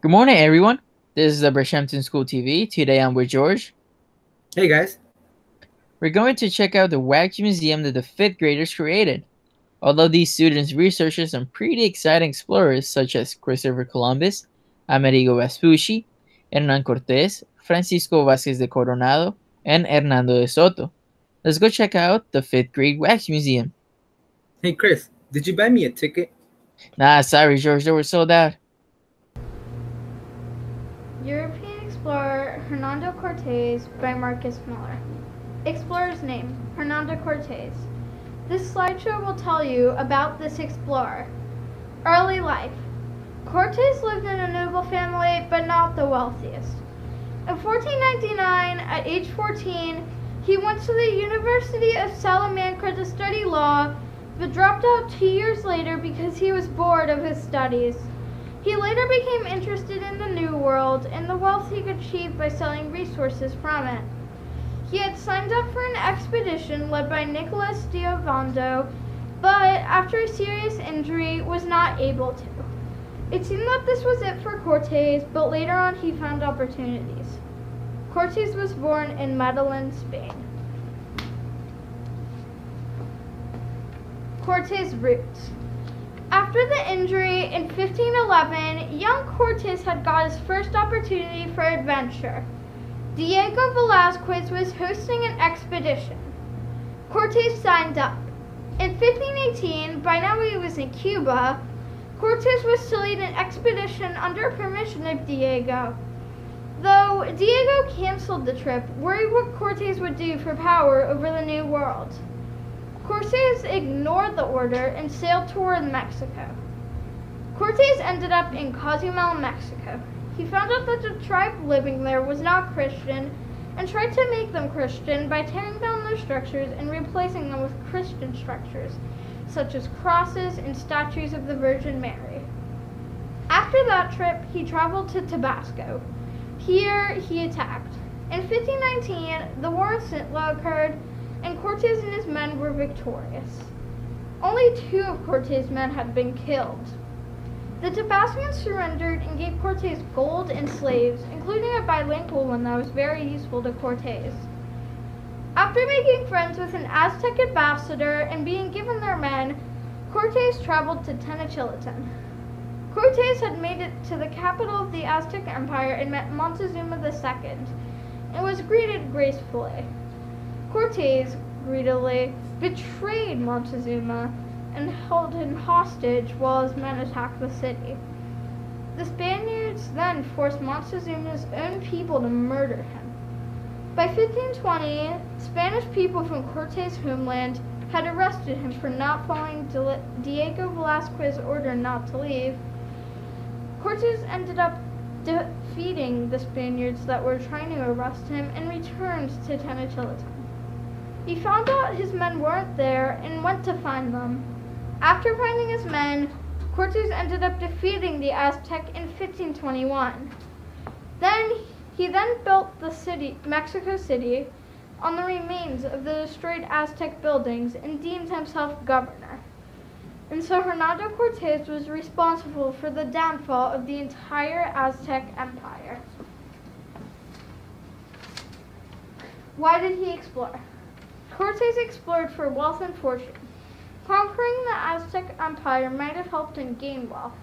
Good morning, everyone. This is the Bridgehampton School TV. Today I'm with George. Hey, guys. We're going to check out the Wax Museum that the fifth graders created. Although these students researched some pretty exciting explorers such as Christopher Columbus, Amerigo Vespucci, Hernan Cortés, Francisco Vázquez de Coronado, and Hernando de Soto. Let's go check out the fifth grade Wax Museum. Hey, Chris, did you buy me a ticket? Nah, sorry, George, they were sold out. Hernando Cortés by Marcus Miller. Explorer's name Hernando Cortés. This slideshow will tell you about this explorer. Early life Cortés lived in a noble family, but not the wealthiest. In 1499, at age 14, he went to the University of Salamanca to study law, but dropped out two years later because he was bored of his studies. He later became interested in the New World and the wealth he could achieve by selling resources from it. He had signed up for an expedition led by Nicolas de Ovando, but after a serious injury was not able to. It seemed that this was it for Cortés, but later on he found opportunities. Cortés was born in Madrid, Spain. Cortés' roots. After the injury in 1511, young Cortés had got his first opportunity for adventure. Diego Velazquez was hosting an expedition. Cortés signed up. In 1518, by now he was in Cuba, Cortés was to lead an expedition under permission of Diego. Though Diego canceled the trip, worried what Cortés would do for power over the New World. Cortés ignored the order and sailed toward Mexico. Cortés ended up in Cozumel, Mexico. He found out that the tribe living there was not Christian and tried to make them Christian by tearing down their structures and replacing them with Christian structures, such as crosses and statues of the Virgin Mary. After that trip, he traveled to Tabasco. Here, he attacked. In 1519, the War of Sintla occurred and Cortés and his men were victorious. Only two of Cortés' men had been killed. The Tabascans surrendered and gave Cortés gold and slaves, including a bilingual one that was very useful to Cortés. After making friends with an Aztec ambassador and being given their men, Cortés traveled to Tenochtitlan. Cortés had made it to the capital of the Aztec Empire and met Montezuma II, and was greeted gracefully. Cortés greedily betrayed Montezuma and held him hostage while his men attacked the city. The Spaniards then forced Montezuma's own people to murder him. By 1520, Spanish people from Cortés' homeland had arrested him for not following Diego Velazquez's order not to leave. Cortés ended up defeating the Spaniards that were trying to arrest him and returned to Tenochtitlan. He found out his men weren't there and went to find them. After finding his men, Cortés ended up defeating the Aztec in 1521. Then he then built the city, Mexico City, on the remains of the destroyed Aztec buildings and deemed himself governor. And so Hernando Cortés was responsible for the downfall of the entire Aztec Empire. Why did he explore? Cortés explored for wealth and fortune. Conquering the Aztec Empire might have helped him gain wealth.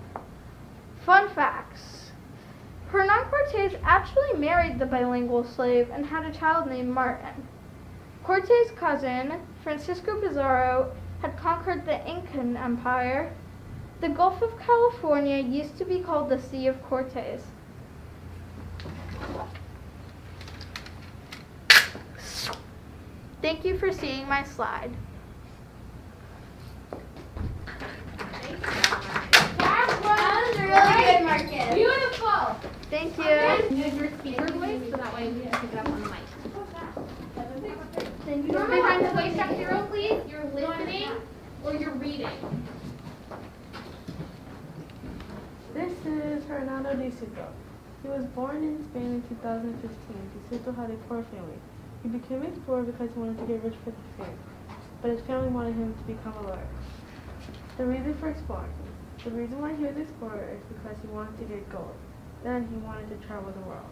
Fun facts. Hernan Cortés actually married the bilingual slave and had a child named Martin. Cortés' cousin, Francisco Pizarro, had conquered the Incan Empire. The Gulf of California used to be called the Sea of Cortés. Thank you for seeing my slide. That was really good, Marcus. Beautiful. Thank you. Use your speaker voice so that way we can pick it up on the mic. Thank You don't have to find the voice up zero, please. You're listening or you're reading. This is Hernando de Soto. He was born in Spain in 2015. De Soto had a poor family. He became an explorer because he wanted to get rich for the fame, but his family wanted him to become a lawyer. The reason for exploring. The reason why he was an explorer is because he wanted to get gold. Then he wanted to travel the world.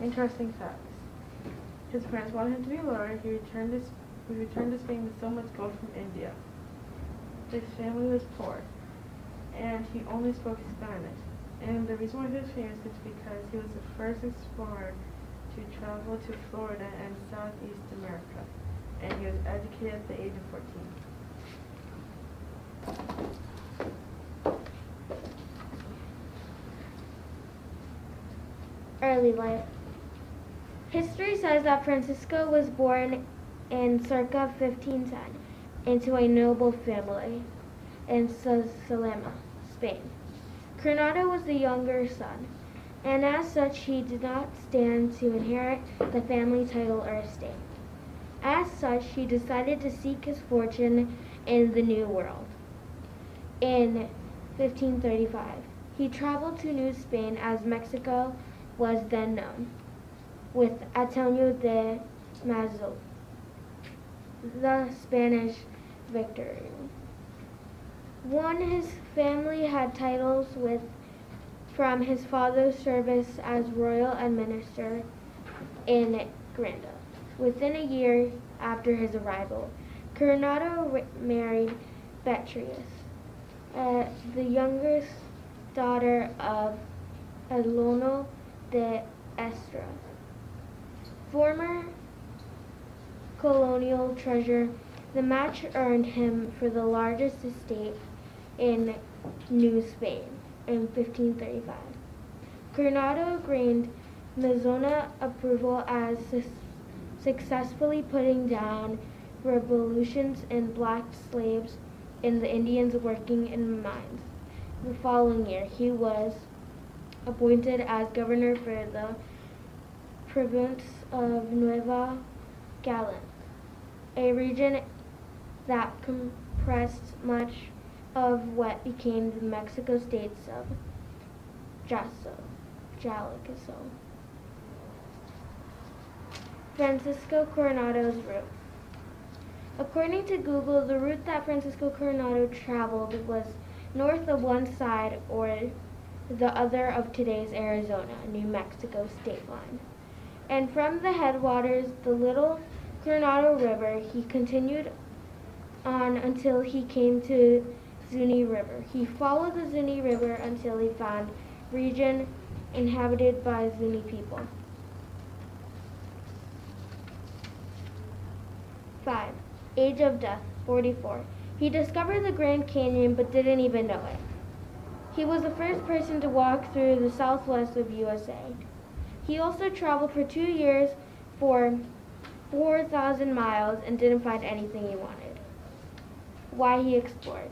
Interesting facts. His parents wanted him to be a lawyer. He returned to, he returned to Spain with so much gold from India. His family was poor, and he only spoke Spanish. And the reason why he was famous is because he was the first explorer to travel to Florida and Southeast America, and he was educated at the age of 14. Early life. History says that Francisco was born in circa 1510 into a noble family in Salema, Spain. Coronado was the younger son, and as such he did not stand to inherit the family title or estate. As such, he decided to seek his fortune in the New World. In 1535, he traveled to New Spain as Mexico was then known, with Antonio de Mazo, the Spanish victory. One, his family had titles with from his father's service as royal administrator in Granada. Within a year after his arrival, Coronado married Beatriz, uh, the youngest daughter of Alonso de Estra, former colonial treasurer. The match earned him for the largest estate in New Spain in 1535. Coronado gained Mazona approval as su- successfully putting down revolutions and black slaves and the Indians working in mines. The following year, he was appointed as governor for the province of Nueva Galicia, a region that compressed much of what became the Mexico states of Jaso, Jalisco. Francisco Coronado's route. According to Google, the route that Francisco Coronado traveled was north of one side or the other of today's Arizona, New Mexico state line. And from the headwaters, the Little Coronado River, he continued on until he came to Zuni River. He followed the Zuni River until he found region inhabited by Zuni people. 5. Age of death, 44. He discovered the Grand Canyon but didn't even know it. He was the first person to walk through the southwest of USA. He also traveled for two years for 4,000 miles and didn't find anything he wanted. Why he explored.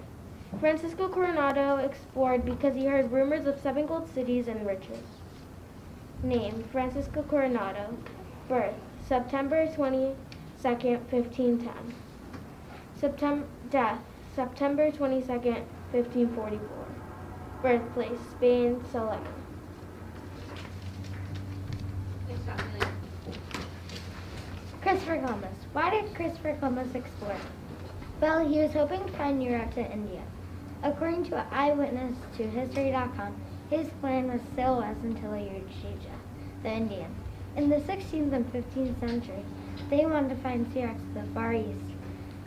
Francisco Coronado explored because he heard rumors of seven gold cities and riches. Name Francisco Coronado. Birth September 22nd, 1510. September death September 22nd, 1544. Birthplace Spain, Salerno. Christopher Columbus. Why did Christopher Columbus explore? Well, he was hoping to find routes to India. According to an eyewitness to History.com, his plan was sail west until he reached Asia, the Indians. In the 16th and 15th century, they wanted to find sea to the Far East.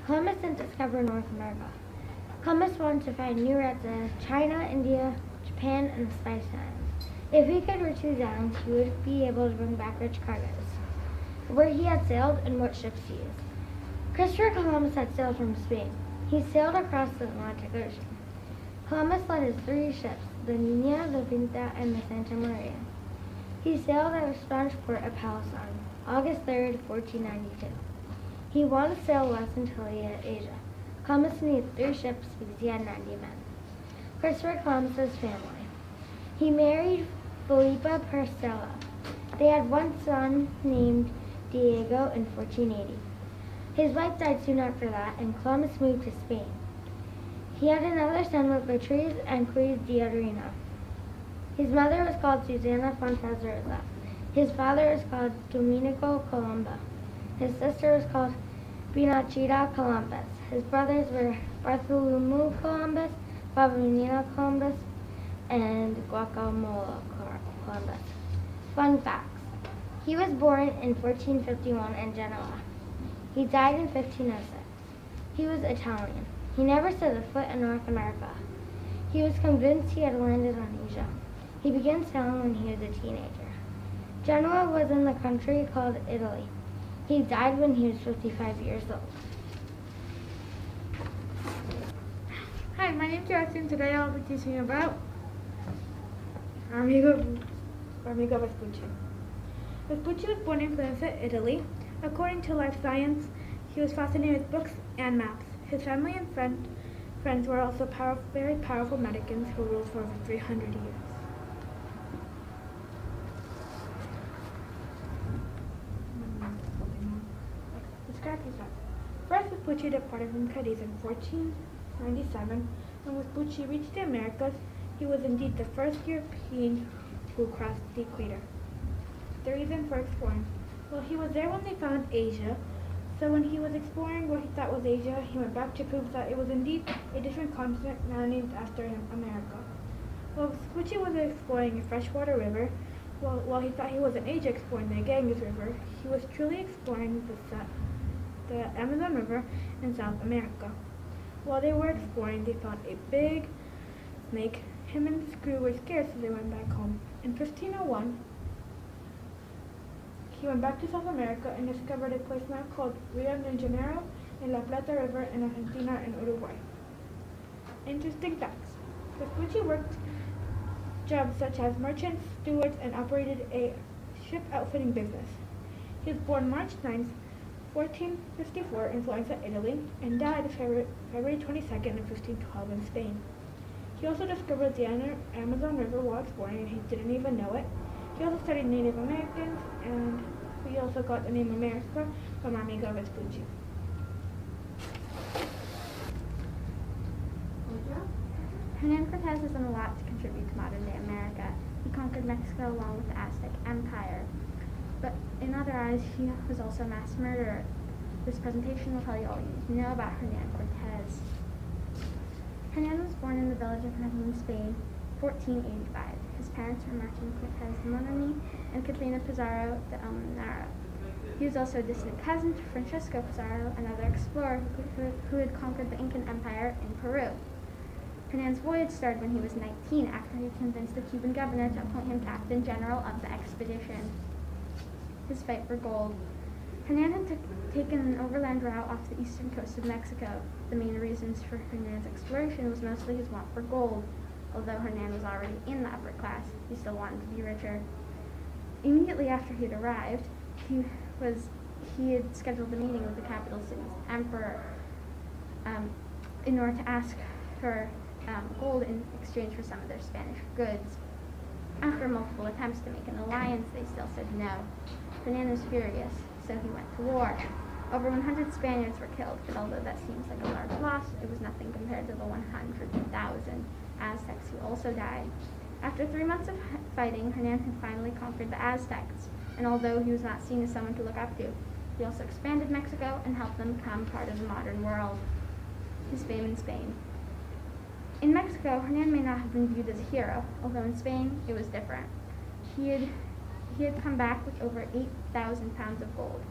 Columbus didn't discover North America. Columbus wanted to find new routes to China, India, Japan, and the Spice Islands. If he could reach these islands, he would be able to bring back rich cargoes. Where he had sailed and what ships he used. Christopher Columbus had sailed from Spain. He sailed across the Atlantic Ocean. Columbus led his three ships, the Nina, the Pinta, and the Santa Maria. He sailed at the Spanish port of Palestine, August 3, 1492. He wanted to sail west until he hit Asia. Columbus needed three ships because he had 90 men. Christopher Columbus's family. He married Felipa Percella. They had one son named Diego in 1480. His wife died soon after that, and Columbus moved to Spain. He had another son with Beatriz and Cruz de Arena. His mother was called Susanna Fontes His father was called Domenico Colomba. His sister was called Binachita Columbus. His brothers were Bartholomew Columbus, Fabianina Columbus, and Guacamole Columbus. Fun facts. He was born in 1451 in Genoa. He died in 1506. He was Italian. He never set a foot in North America. He was convinced he had landed on Asia. He began sailing when he was a teenager. Genoa was in the country called Italy. He died when he was 55 years old. Hi, my name's Jackson. Today I'll be teaching about Amigo, Amigo Vespucci. Vespucci was born in Florence, Italy. According to Live Science, he was fascinated with books and maps. His family and friend, friends were also very powerful Medicans who ruled for over 300 years. First, Vespucci departed from Cadiz in 1497. and Vespucci reached the Americas, he was indeed the first European who crossed the equator. The reason for exploring. Well, he was there when they found Asia, so when he was exploring what he thought was Asia, he went back to prove that it was indeed a different continent now named after him, America. While Vespucci was exploring a freshwater river, while, while he thought he was in Asia exploring the Ganges River, he was truly exploring the, the Amazon River in South America. While they were exploring, they found a big snake. Him and his crew were scared, so they went back home. In 1501, he went back to South America and discovered a place now called Rio de Janeiro in La Plata River in Argentina and Uruguay. Interesting facts. Vespucci worked jobs such as merchant, stewards, and operated a ship outfitting business. He was born March 9, 1454 in Florence, Italy, and died February, February 22nd of 1512 in Spain. He also discovered the Amazon River while exploring, and he didn't even know it. He also studied Native Americans, and we also got the name America from our Amigo Vespucci. Hernan Cortez has done a lot to contribute to modern day America. He conquered Mexico along with the Aztec Empire. But in other eyes, he was also a mass murderer. This presentation will tell you all you need to know about Hernan Cortez. Hernan was born in the village of Medellin, Spain, 1485. His parents were Martin Cortez Monami and Catalina Pizarro de Almenara. He was also a distant cousin to Francisco Pizarro, another explorer who, who, had conquered the Incan Empire in Peru. Hernan's voyage started when he was 19 after he convinced the Cuban governor to appoint him captain general of the expedition. His fight for gold. Hernan had taken an overland route off the eastern coast of Mexico. The main reasons for Hernan's exploration was mostly his want for gold. Although Hernan was already in the upper class, he still wanted to be richer. Immediately after he had arrived, he was he had scheduled a meeting with the capital city's emperor um, in order to ask for um, gold in exchange for some of their Spanish goods. After multiple attempts to make an alliance, they still said no. Hernan was furious, so he went to war. Over 100 Spaniards were killed, but although that seems like a large loss, it was nothing compared to the 100,000 Aztecs who also died. After three months of fighting, Hernan had finally conquered the Aztecs, and although he was not seen as someone to look up to, he also expanded Mexico and helped them become part of the modern world. His fame in Spain. In Mexico, Hernan may not have been viewed as a hero, although in Spain it was different. He had, he had come back with over 8,000 pounds of gold.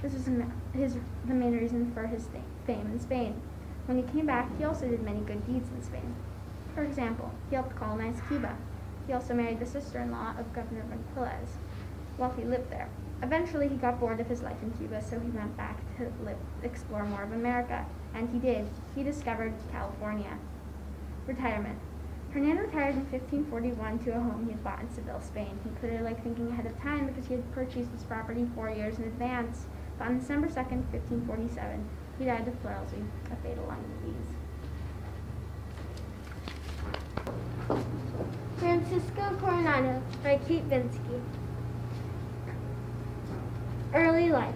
This was his, the main reason for his fame in Spain. When he came back, he also did many good deeds in Spain. For example, he helped colonize Cuba. He also married the sister-in-law of Governor Ronquillo while he lived there. Eventually, he got bored of his life in Cuba, so he went back to live, explore more of America. And he did. He discovered California. Retirement. Hernan retired in 1541 to a home he had bought in Seville, Spain. He clearly liked thinking ahead of time because he had purchased this property four years in advance. But on December 2nd, 1547, he died of pleurisy, a fatal lung disease. Francisco Coronado by Kate Vinsky. Early life.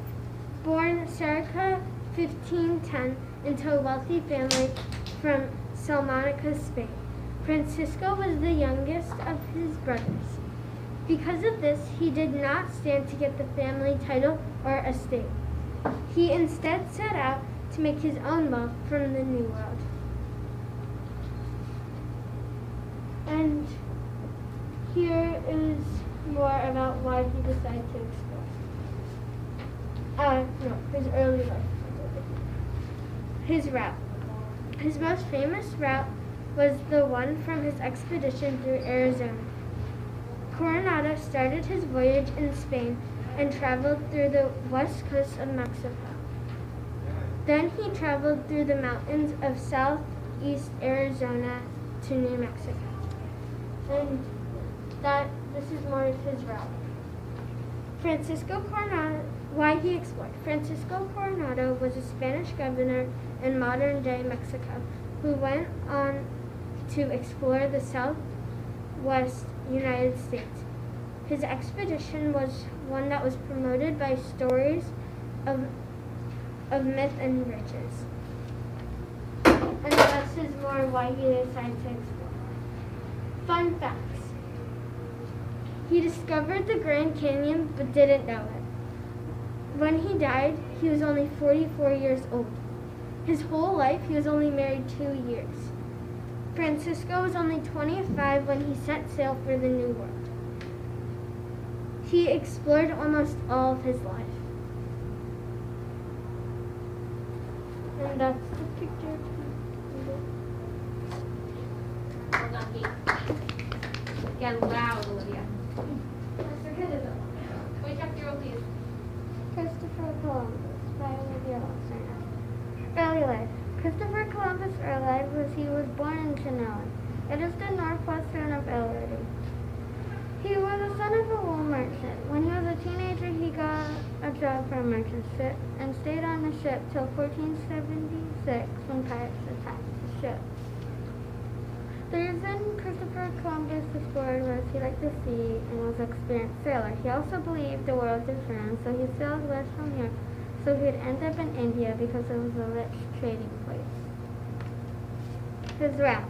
Born circa 1510 into a wealthy family from Salamanca, Spain. Francisco was the youngest of his brothers. Because of this, he did not stand to get the family title or estate. He instead set out to make his own wealth from the New World. And here is more about why he decided to explore. Uh, no, his early life. His route. His most famous route was the one from his expedition through Arizona. Coronado started his voyage in Spain and traveled through the west coast of Mexico. Then he traveled through the mountains of southeast Arizona to New Mexico. And that this is more of his route. Francisco Coronado, why he explored. Francisco Coronado was a Spanish governor in modern day Mexico who went on to explore the southwest United States. His expedition was one that was promoted by stories of, of myth and riches. And this is more why he decided to explore. Fun facts. He discovered the Grand Canyon but didn't know it. When he died, he was only 44 years old. His whole life, he was only married two years. Francisco was only 25 when he set sail for the New World. He explored almost all of his life. And that's the picture. Get loud, Olivia. Mr. Henderson. 26 year old, please. Christopher Columbus by Olivia. Early life. Christopher Columbus' early life was he was born in Chinoa. It is the northwestern of Italy. He was the son of a wool merchant. When he was a teenager, he got a job for a merchant ship and stayed on the ship till 1476 when pirates attacked the ship. The reason Christopher Columbus explored was he liked the sea and was an experienced sailor. He also believed the world was round, so he sailed west from here so he'd end up in India because it was a rich trading place. His route.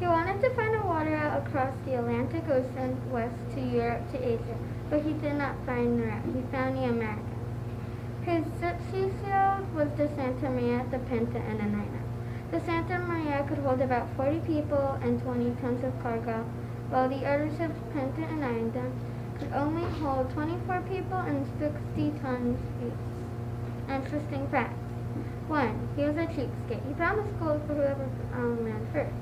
He wanted to find a water route across the Atlantic Ocean west to Europe to Asia, but he did not find the route. He found the Americas. His sea sailed was the Santa Maria, the Pinta, and the Nina. The Santa Maria could hold about 40 people and 20 tons of cargo, while the other ships, Pinta and Nina, could only hold 24 people and 60 tons each. Interesting facts. One, he was a cheapskate. He promised gold for whoever um, ran first.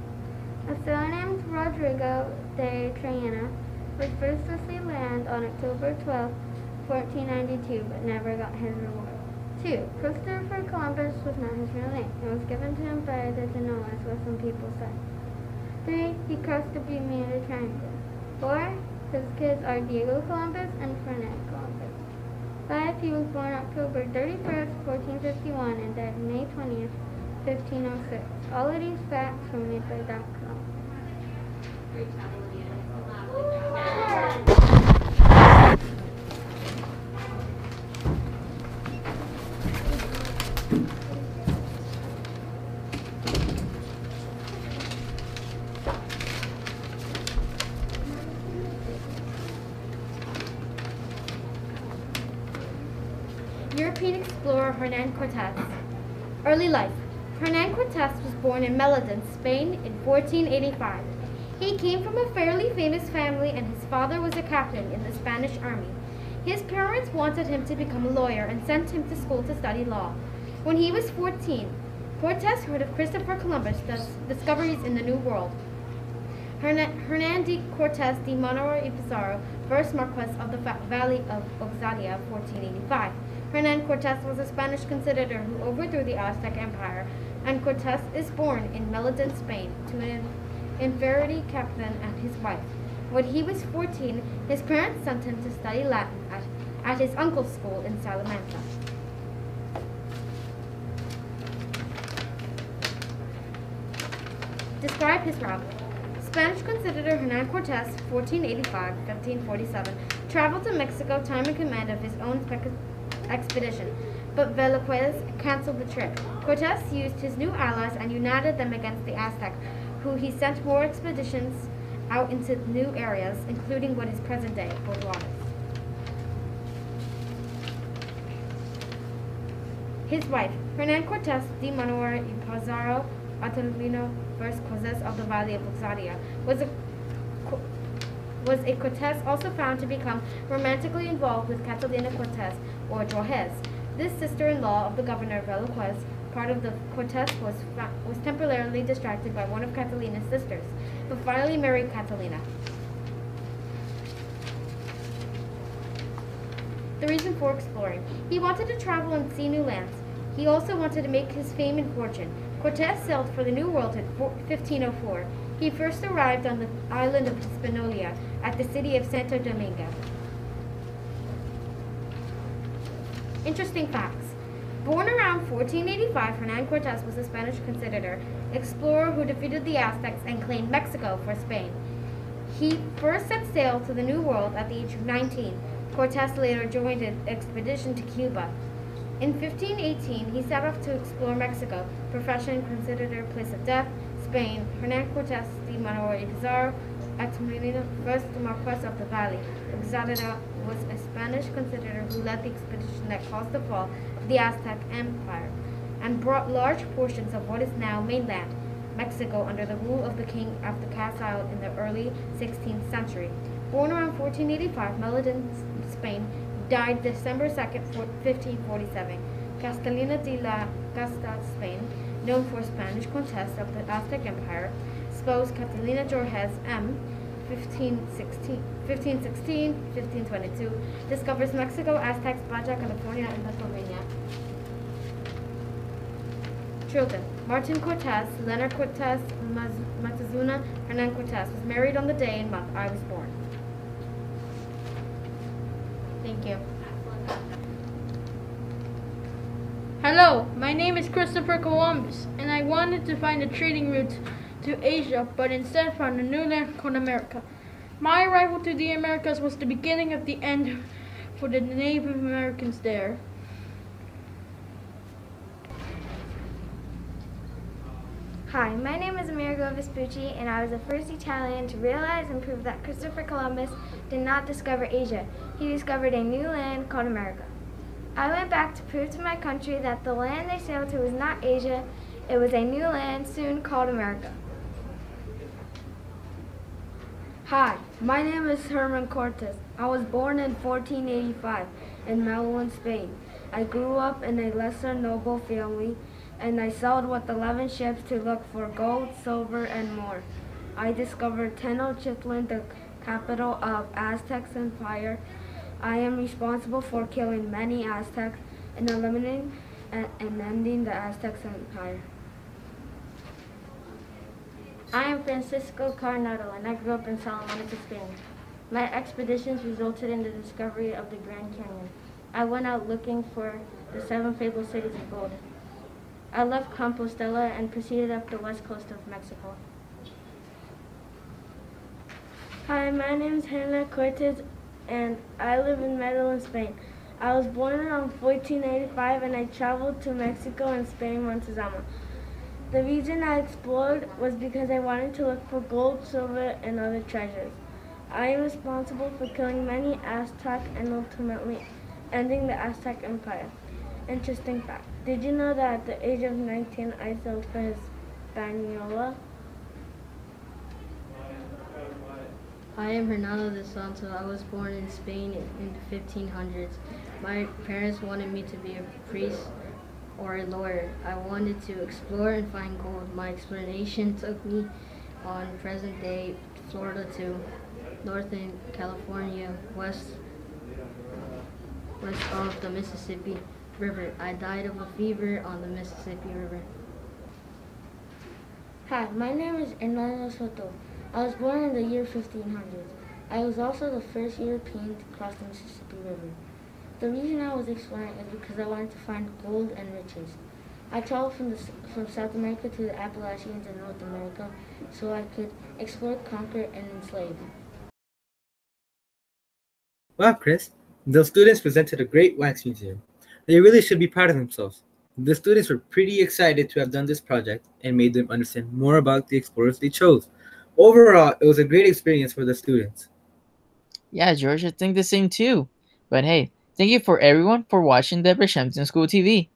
A sailor named Rodrigo de Triana to see land on October 12, 1492, but never got his reward. Two, Christopher Columbus was not It was given to him by the Genoas, what some people said. Three, he crossed the Bermuda Triangle. Four, his kids are Diego Columbus and Ferdinand Columbus. Five, he was born October 31st, 1451, and died May 20th, 1506. All of these facts were made by. Great Hernan Cortez. Early life. Hernan Cortez was born in Melendon, Spain in 1485. He came from a fairly famous family and his father was a captain in the Spanish army. His parents wanted him to become a lawyer and sent him to school to study law. When he was 14, Cortez heard of Christopher Columbus' discoveries in the New World. Hernan, de Cortez de Monoro y Pizarro, first Marquess of the Valley of Oxadia, 1485. Hernan Cortes was a Spanish conquistador who overthrew the Aztec Empire, and Cortes is born in Melendon, Spain, to an inferiority captain and his wife. When he was 14, his parents sent him to study Latin at, at his uncle's school in Salamanca. Describe his route. Spanish conquistador Hernan Cortes, 1485-1547, traveled to Mexico time in command of his own expedition, but Velazquez canceled the trip. Cortes used his new allies and united them against the Aztec, who he sent more expeditions out into new areas, including what is present-day Juarez. His wife, Hernan Cortes de Monoro y Pizarro Atalino, first Cortez of the Valley of Luxadia, was a was a Cortez also found to become romantically involved with Catalina Cortez or Jorges, This sister-in-law of the governor of part of the Cortes, was, was temporarily distracted by one of Catalina's sisters, but finally married Catalina. The reason for exploring. He wanted to travel and see new lands. He also wanted to make his fame and fortune. Cortes sailed for the New World in 1504. He first arrived on the island of Hispaniola at the city of Santo Domingo. Interesting facts. Born around 1485, Hernan Cortes was a Spanish conquistador, explorer who defeated the Aztecs and claimed Mexico for Spain. He first set sail to the New World at the age of 19. Cortes later joined an expedition to Cuba. In 1518, he set off to explore Mexico, profession considered place of death, Spain. Hernan Cortes de Manuel y Pizarro, Extremadura, first Marquess of the Valley. Extremadura was a Spanish conquistador who led the expedition that caused the fall of the Aztec Empire and brought large portions of what is now mainland Mexico under the rule of the king of the Castile in the early 16th century. Born around 1485, Melendez, Spain, died December 2nd, 1547. Castellina de la Casta, Spain, known for Spanish conquest of the Aztec Empire, spouse Catalina Jorges M. 1516, 1516, 1522, discovers Mexico, Aztecs, Baja California, and Pennsylvania. Children. Martin Cortez, Leonard Cortez, Maz- Montezuma, Hernan Cortez was married on the day and month I was born. Thank you. Hello, my name is Christopher Columbus, and I wanted to find a trading route to Asia, but instead found a new land called America. My arrival to the Americas was the beginning of the end for the Native Americans there. Hi, my name is Amerigo Vespucci, and I was the first Italian to realize and prove that Christopher Columbus did not discover Asia. He discovered a new land called America. I went back to prove to my country that the land they sailed to was not Asia, it was a new land soon called America. Hi, my name is Herman Cortes. I was born in 1485 in Melun, Spain. I grew up in a lesser noble family and I sailed with 11 ships to look for gold, silver, and more. I discovered Tenochtitlan, the capital of Aztec Empire. I am responsible for killing many Aztecs and eliminating and, and ending the Aztec Empire. I am Francisco Coronado and I grew up in Salamanca, Spain. My expeditions resulted in the discovery of the Grand Canyon. I went out looking for the seven fabled cities of gold. I left Compostela and proceeded up the west coast of Mexico. Hi, my name is Hannah Cortez and I live in Medellin, Spain. I was born around 1485 and I traveled to Mexico and Spain, Montezuma. The reason I explored was because I wanted to look for gold, silver, and other treasures. I am responsible for killing many Aztec and ultimately ending the Aztec Empire. Interesting fact. Did you know that at the age of 19 I sailed for Hispaniola? I am Hernando de Santo. I was born in Spain in the 1500s. My parents wanted me to be a priest or a lawyer. I wanted to explore and find gold. My exploration took me on present day Florida to northern California, west west of the Mississippi River. I died of a fever on the Mississippi River. Hi, my name is Hernando Soto. I was born in the year 1500. I was also the first European to cross the Mississippi River. The reason I was exploring is because I wanted to find gold and riches. I traveled from, the, from South America to the Appalachians in North America so I could explore, conquer, and enslave. Wow, Chris. Those students presented a great wax museum. They really should be proud of themselves. The students were pretty excited to have done this project and made them understand more about the explorers they chose. Overall, it was a great experience for the students. Yeah, George, I think the same too. But hey, thank you for everyone for watching the Bridgehampton School TV.